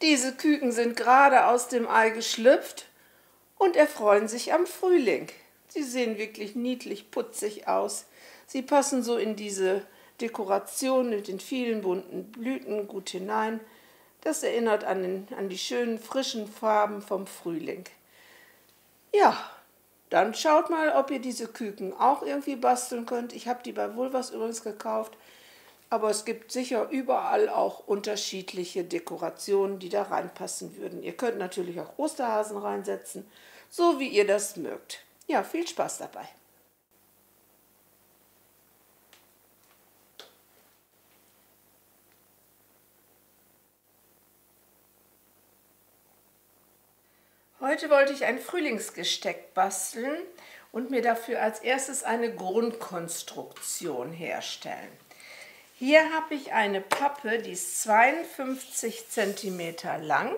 Diese Küken sind gerade aus dem Ei geschlüpft und erfreuen sich am Frühling. Sie sehen wirklich niedlich putzig aus. Sie passen so in diese Dekoration mit den vielen bunten Blüten gut hinein. Das erinnert an, den, an die schönen frischen Farben vom Frühling. Ja, dann schaut mal, ob ihr diese Küken auch irgendwie basteln könnt. Ich habe die bei Vulvas übrigens gekauft. Aber es gibt sicher überall auch unterschiedliche Dekorationen, die da reinpassen würden. Ihr könnt natürlich auch Osterhasen reinsetzen, so wie ihr das mögt. Ja, viel Spaß dabei. Heute wollte ich ein Frühlingsgesteck basteln und mir dafür als erstes eine Grundkonstruktion herstellen. Hier habe ich eine Pappe, die ist 52 cm lang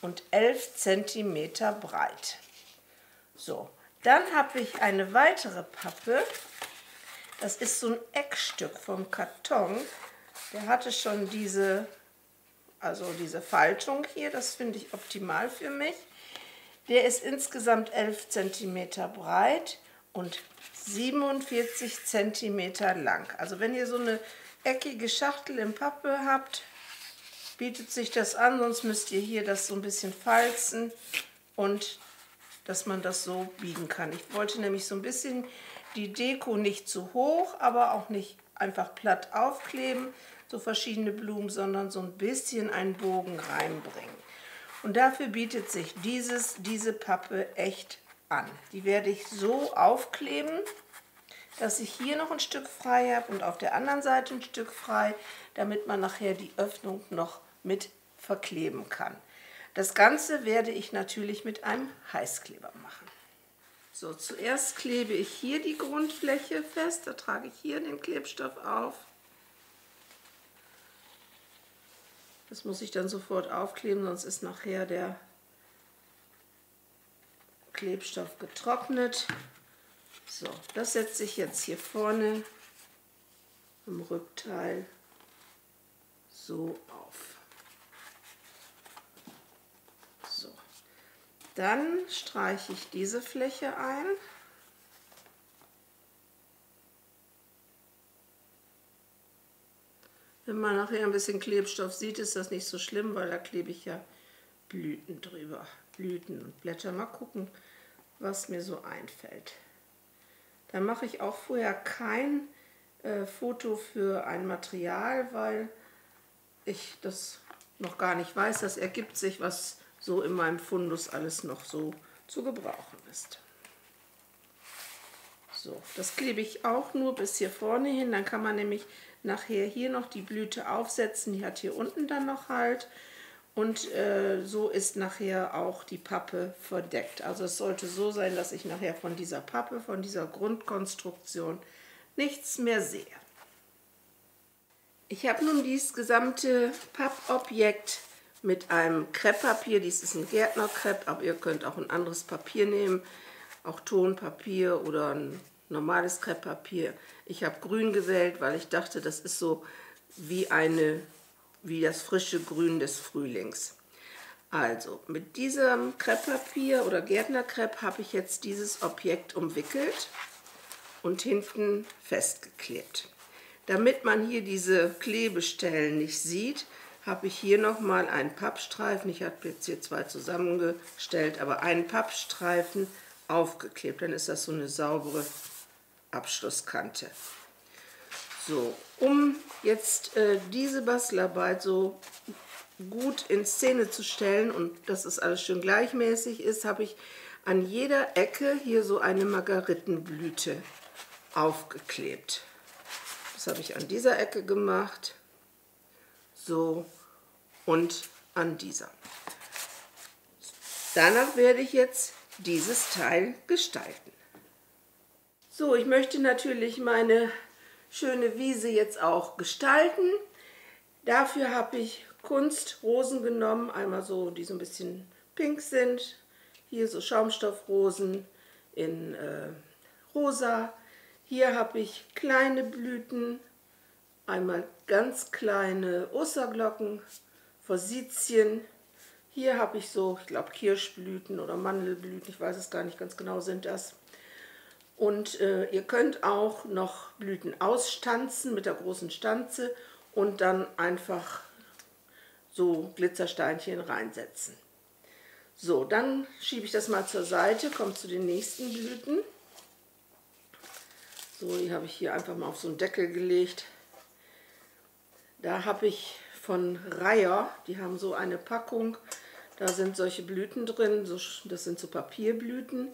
und 11 cm breit. So, dann habe ich eine weitere Pappe. Das ist so ein Eckstück vom Karton. Der hatte schon diese, also diese Faltung hier. Das finde ich optimal für mich. Der ist insgesamt 11 cm breit und 47 cm lang. Also wenn ihr so eine eckige Schachtel in Pappe habt, bietet sich das an, sonst müsst ihr hier das so ein bisschen falzen und dass man das so biegen kann. Ich wollte nämlich so ein bisschen die Deko nicht zu hoch, aber auch nicht einfach platt aufkleben, so verschiedene Blumen, sondern so ein bisschen einen Bogen reinbringen. Und dafür bietet sich dieses, diese Pappe echt an. Die werde ich so aufkleben, dass ich hier noch ein Stück frei habe und auf der anderen Seite ein Stück frei, damit man nachher die Öffnung noch mit verkleben kann. Das Ganze werde ich natürlich mit einem Heißkleber machen. So, zuerst klebe ich hier die Grundfläche fest, da trage ich hier den Klebstoff auf. Das muss ich dann sofort aufkleben, sonst ist nachher der Klebstoff getrocknet. So, das setze ich jetzt hier vorne im Rückteil so auf. So, dann streiche ich diese Fläche ein. Wenn man nachher ein bisschen Klebstoff sieht, ist das nicht so schlimm, weil da klebe ich ja Blüten drüber. Blüten und Blätter. Mal gucken, was mir so einfällt. Dann mache ich auch vorher kein äh, Foto für ein Material, weil ich das noch gar nicht weiß. Das ergibt sich, was so in meinem Fundus alles noch so zu gebrauchen ist. So, das klebe ich auch nur bis hier vorne hin. Dann kann man nämlich nachher hier noch die Blüte aufsetzen. Die hat hier unten dann noch Halt. Und äh, so ist nachher auch die Pappe verdeckt. Also es sollte so sein, dass ich nachher von dieser Pappe, von dieser Grundkonstruktion nichts mehr sehe. Ich habe nun dieses gesamte Pappobjekt mit einem Krepppapier, dies ist ein Gärtnerkrepp, aber ihr könnt auch ein anderes Papier nehmen, auch Tonpapier oder ein normales Krepppapier. Ich habe grün gewählt, weil ich dachte, das ist so wie eine wie das frische Grün des Frühlings. Also, mit diesem Krepppapier oder Gärtnerkrepp habe ich jetzt dieses Objekt umwickelt und hinten festgeklebt. Damit man hier diese Klebestellen nicht sieht, habe ich hier nochmal einen Pappstreifen, ich habe jetzt hier zwei zusammengestellt, aber einen Pappstreifen aufgeklebt. Dann ist das so eine saubere Abschlusskante. So, um jetzt äh, diese Bastelarbeit so gut in Szene zu stellen und dass es alles schön gleichmäßig ist, habe ich an jeder Ecke hier so eine Margaritenblüte aufgeklebt. Das habe ich an dieser Ecke gemacht, so und an dieser. Danach werde ich jetzt dieses Teil gestalten. So, ich möchte natürlich meine schöne Wiese jetzt auch gestalten. Dafür habe ich Kunstrosen genommen, einmal so, die so ein bisschen pink sind. Hier so Schaumstoffrosen in äh, rosa. Hier habe ich kleine Blüten, einmal ganz kleine Osterglocken, Forsythien Hier habe ich so, ich glaube Kirschblüten oder Mandelblüten, ich weiß es gar nicht ganz genau, sind das. Und äh, ihr könnt auch noch Blüten ausstanzen mit der großen Stanze und dann einfach so Glitzersteinchen reinsetzen. So, dann schiebe ich das mal zur Seite, komme zu den nächsten Blüten. So, die habe ich hier einfach mal auf so einen Deckel gelegt. Da habe ich von Reiher, die haben so eine Packung, da sind solche Blüten drin, das sind so Papierblüten.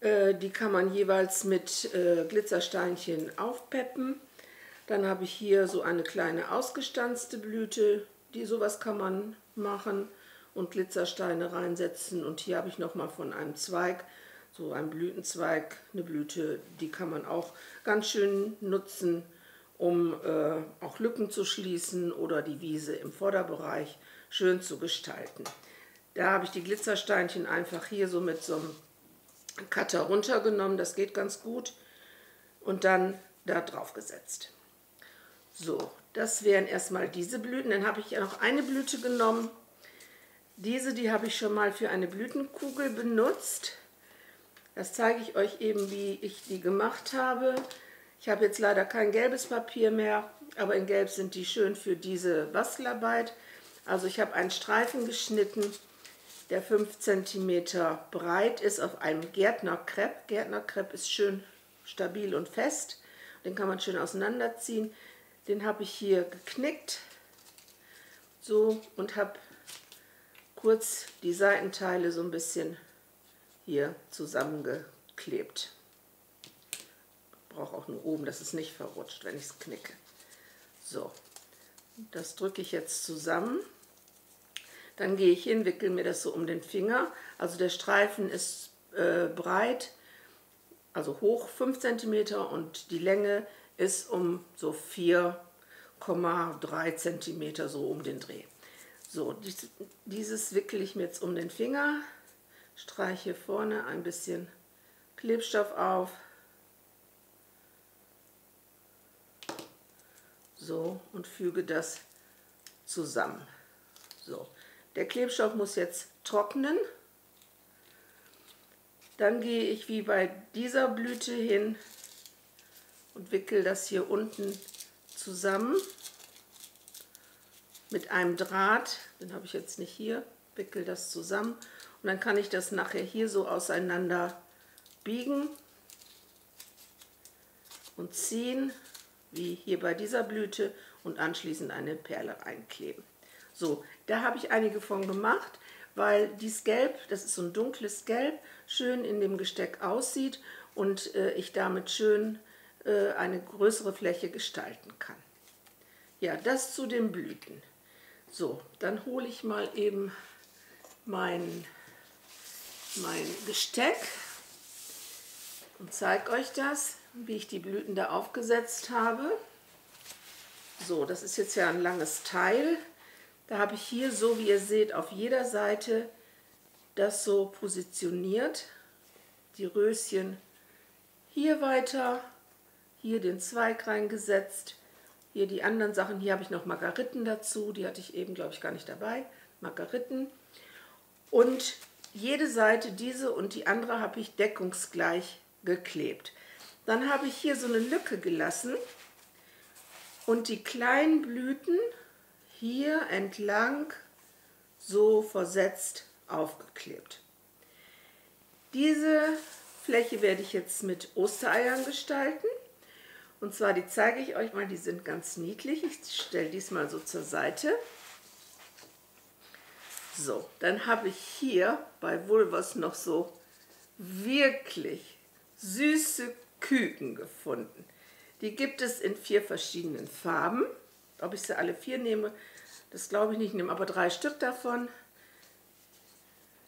Äh, die kann man jeweils mit äh, Glitzersteinchen aufpeppen. Dann habe ich hier so eine kleine ausgestanzte Blüte, die sowas kann man machen und Glitzersteine reinsetzen. Und hier habe ich nochmal von einem Zweig, so einem Blütenzweig, eine Blüte, die kann man auch ganz schön nutzen, um äh, auch Lücken zu schließen oder die Wiese im Vorderbereich schön zu gestalten. Da habe ich die Glitzersteinchen einfach hier so mit so einem Cutter runtergenommen, das geht ganz gut, und dann da drauf gesetzt. So, das wären erstmal diese Blüten. Dann habe ich ja noch eine Blüte genommen. Diese, die habe ich schon mal für eine Blütenkugel benutzt. Das zeige ich euch eben, wie ich die gemacht habe. Ich habe jetzt leider kein gelbes Papier mehr, aber in Gelb sind die schön für diese Bastelarbeit. Also ich habe einen Streifen geschnitten, der 5 cm breit ist auf einem Gärtnerkrepp. Gärtnerkrepp ist schön stabil und fest. Den kann man schön auseinanderziehen. Den habe ich hier geknickt. So und habe kurz die Seitenteile so ein bisschen hier zusammengeklebt. Brauche auch nur oben, dass es nicht verrutscht, wenn ich es knicke. So, das drücke ich jetzt zusammen. Dann gehe ich hin, wickel mir das so um den Finger. Also der Streifen ist äh, breit, also hoch 5 cm und die Länge ist um so 4,3 cm so um den Dreh. So, dieses wickel ich mir jetzt um den Finger, streiche vorne ein bisschen Klebstoff auf. So, und füge das zusammen. So, der Klebstoff muss jetzt trocknen. Dann gehe ich wie bei dieser Blüte hin und wickel das hier unten zusammen mit einem Draht, den habe ich jetzt nicht hier, wickel das zusammen und dann kann ich das nachher hier so auseinander biegen und ziehen, wie hier bei dieser Blüte und anschließend eine Perle reinkleben. So, da habe ich einige von gemacht, weil dieses Gelb, das ist so ein dunkles Gelb, schön in dem Gesteck aussieht und äh, ich damit schön äh, eine größere Fläche gestalten kann. Ja, das zu den Blüten. So, dann hole ich mal eben mein, mein Gesteck und zeige euch das, wie ich die Blüten da aufgesetzt habe. So, das ist jetzt ja ein langes Teil. Da habe ich hier so, wie ihr seht, auf jeder Seite das so positioniert. Die Röschen hier weiter, hier den Zweig reingesetzt, hier die anderen Sachen. Hier habe ich noch Margariten dazu, die hatte ich eben, glaube ich, gar nicht dabei. Margariten. Und jede Seite, diese und die andere, habe ich deckungsgleich geklebt. Dann habe ich hier so eine Lücke gelassen und die kleinen Blüten hier entlang so versetzt aufgeklebt. Diese Fläche werde ich jetzt mit Ostereiern gestalten. Und zwar, die zeige ich euch mal, die sind ganz niedlich. Ich stelle diesmal so zur Seite. So, dann habe ich hier bei Vulvas noch so wirklich süße Küken gefunden. Die gibt es in vier verschiedenen Farben. Ob ich sie alle vier nehme, das glaube ich nicht. Ich nehme aber drei Stück davon.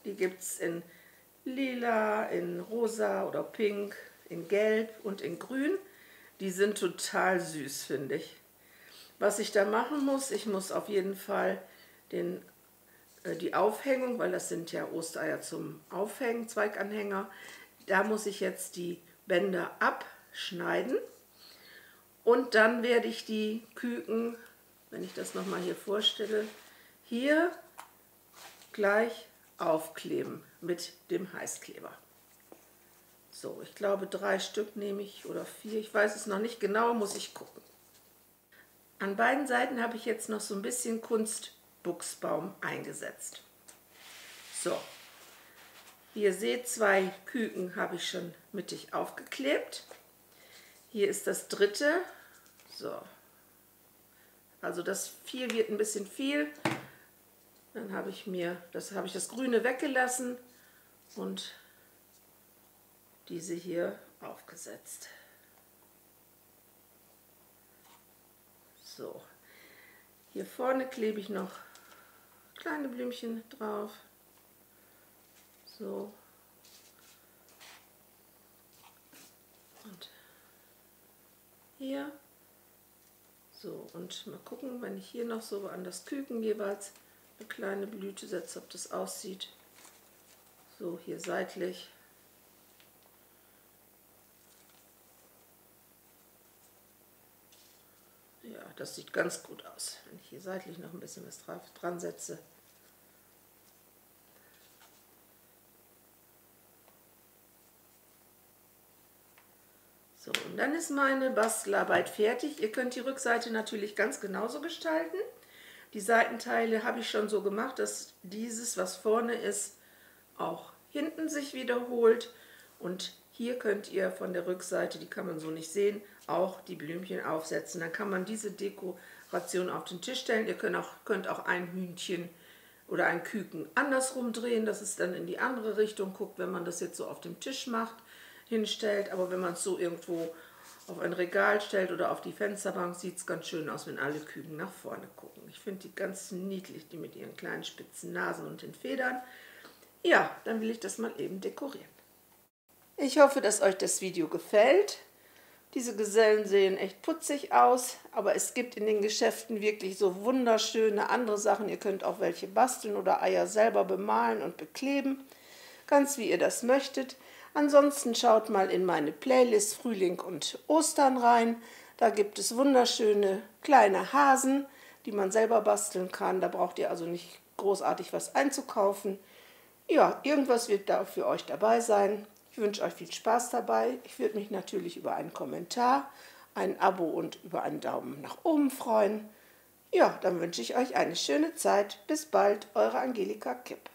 Die gibt es in lila, in rosa oder pink, in gelb und in grün. Die sind total süß, finde ich. Was ich da machen muss, ich muss auf jeden Fall den, äh, die Aufhängung, weil das sind ja Ostereier zum Aufhängen, Zweiganhänger, da muss ich jetzt die Bänder abschneiden und dann werde ich die Küken, wenn ich das nochmal hier vorstelle, hier gleich aufkleben mit dem Heißkleber. So, ich glaube drei Stück nehme ich oder vier, ich weiß es noch nicht genau, muss ich gucken. An beiden Seiten habe ich jetzt noch so ein bisschen Kunstbuchsbaum eingesetzt. So, wie ihr seht, zwei Küken habe ich schon mittig aufgeklebt. Hier ist das dritte. So, also das vier wird ein bisschen viel. Dann habe ich mir, das habe ich das Grüne weggelassen und diese hier aufgesetzt. So, hier vorne klebe ich noch kleine Blümchen drauf. So. Und hier. Und mal gucken, wenn ich hier noch so an das Küken jeweils eine kleine Blüte setze, ob das aussieht. So, hier seitlich. Ja, das sieht ganz gut aus, wenn ich hier seitlich noch ein bisschen was dran setze. So, und dann ist meine Bastelarbeit fertig. Ihr könnt die Rückseite natürlich ganz genauso gestalten. Die Seitenteile habe ich schon so gemacht, dass dieses, was vorne ist, auch hinten sich wiederholt. Und hier könnt ihr von der Rückseite, die kann man so nicht sehen, auch die Blümchen aufsetzen. Dann kann man diese Dekoration auf den Tisch stellen. Ihr könnt auch, könnt auch ein Hühnchen oder ein Küken andersrum drehen, dass es dann in die andere Richtung guckt, wenn man das jetzt so auf dem Tisch macht hinstellt, aber wenn man es so irgendwo auf ein Regal stellt oder auf die Fensterbank, sieht es ganz schön aus, wenn alle Küken nach vorne gucken. Ich finde die ganz niedlich, die mit ihren kleinen spitzen Nasen und den Federn. Ja, dann will ich das mal eben dekorieren. Ich hoffe, dass euch das Video gefällt. Diese Gesellen sehen echt putzig aus, aber es gibt in den Geschäften wirklich so wunderschöne andere Sachen. Ihr könnt auch welche basteln oder Eier selber bemalen und bekleben, ganz wie ihr das möchtet. Ansonsten schaut mal in meine Playlist Frühling und Ostern rein. Da gibt es wunderschöne kleine Hasen, die man selber basteln kann. Da braucht ihr also nicht großartig was einzukaufen. Ja, irgendwas wird da für euch dabei sein. Ich wünsche euch viel Spaß dabei. Ich würde mich natürlich über einen Kommentar, ein Abo und über einen Daumen nach oben freuen. Ja, dann wünsche ich euch eine schöne Zeit. Bis bald, eure Angelika Kipp.